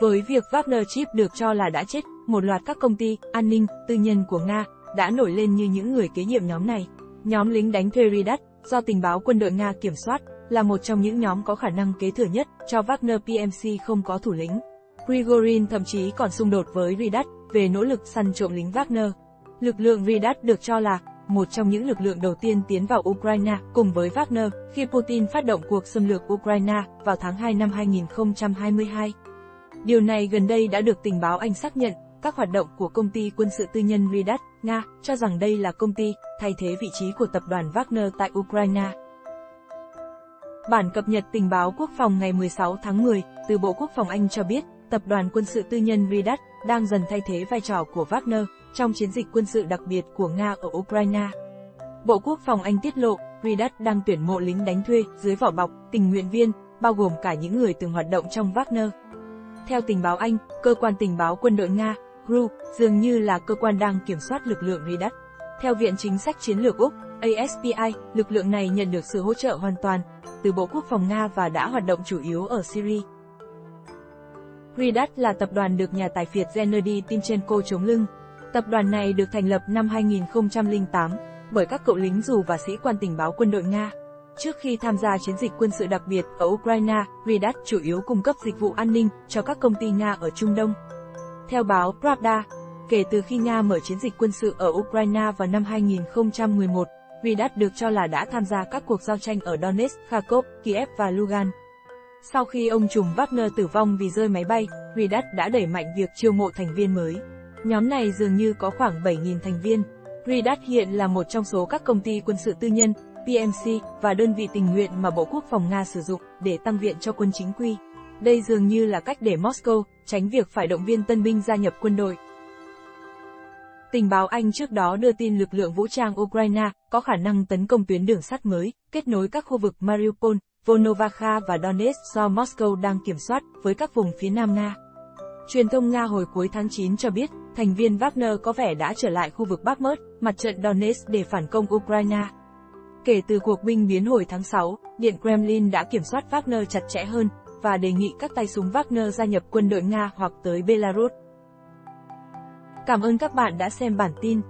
Với việc Wagner Chip được cho là đã chết, một loạt các công ty, an ninh, tư nhân của Nga, đã nổi lên như những người kế nhiệm nhóm này. Nhóm lính đánh thuê Ridat, do tình báo quân đội Nga kiểm soát, là một trong những nhóm có khả năng kế thừa nhất, cho Wagner PMC không có thủ lĩnh. Grigorin thậm chí còn xung đột với Ridat về nỗ lực săn trộm lính Wagner. Lực lượng Ridat được cho là một trong những lực lượng đầu tiên tiến vào Ukraine cùng với Wagner khi Putin phát động cuộc xâm lược Ukraine vào tháng 2 năm 2022. Điều này gần đây đã được tình báo Anh xác nhận, các hoạt động của công ty quân sự tư nhân Ridat, Nga, cho rằng đây là công ty thay thế vị trí của tập đoàn Wagner tại Ukraine. Bản cập nhật tình báo quốc phòng ngày 16 tháng 10 từ Bộ Quốc phòng Anh cho biết, tập đoàn quân sự tư nhân Ridat đang dần thay thế vai trò của Wagner trong chiến dịch quân sự đặc biệt của Nga ở Ukraine. Bộ Quốc phòng Anh tiết lộ, Ridat đang tuyển mộ lính đánh thuê dưới vỏ bọc, tình nguyện viên, bao gồm cả những người từng hoạt động trong Wagner. Theo tình báo Anh, cơ quan tình báo quân đội Nga, GRU, dường như là cơ quan đang kiểm soát lực lượng Ridat. Theo Viện Chính sách Chiến lược Úc, ASPI, lực lượng này nhận được sự hỗ trợ hoàn toàn từ Bộ Quốc phòng Nga và đã hoạt động chủ yếu ở Syria. Ridat là tập đoàn được nhà tài phiệt Gennady Timchenko chống lưng. Tập đoàn này được thành lập năm 2008 bởi các cựu lính dù và sĩ quan tình báo quân đội Nga. Trước khi tham gia chiến dịch quân sự đặc biệt ở Ukraine, Redat chủ yếu cung cấp dịch vụ an ninh cho các công ty Nga ở Trung Đông. Theo báo Pravda, kể từ khi Nga mở chiến dịch quân sự ở Ukraine vào năm 2011, Redat được cho là đã tham gia các cuộc giao tranh ở Donetsk, Kharkov, Kiev và Lugan. Sau khi ông trùm Wagner tử vong vì rơi máy bay, Redat đã đẩy mạnh việc chiêu mộ thành viên mới. Nhóm này dường như có khoảng 7.000 thành viên. Redat hiện là một trong số các công ty quân sự tư nhân, PMC, và đơn vị tình nguyện mà Bộ Quốc phòng Nga sử dụng để tăng viện cho quân chính quy. Đây dường như là cách để Moscow tránh việc phải động viên tân binh gia nhập quân đội. Tình báo Anh trước đó đưa tin lực lượng vũ trang Ukraine có khả năng tấn công tuyến đường sắt mới, kết nối các khu vực Mariupol, Volnovakha và Donetsk do Moscow đang kiểm soát với các vùng phía Nam Nga. Truyền thông Nga hồi cuối tháng 9 cho biết, thành viên Wagner có vẻ đã trở lại khu vực Bakhmut, mặt trận Donetsk để phản công Ukraine. Kể từ cuộc binh biến hồi tháng 6, Điện Kremlin đã kiểm soát Wagner chặt chẽ hơn và đề nghị các tay súng Wagner gia nhập quân đội Nga hoặc tới Belarus. Cảm ơn các bạn đã xem bản tin.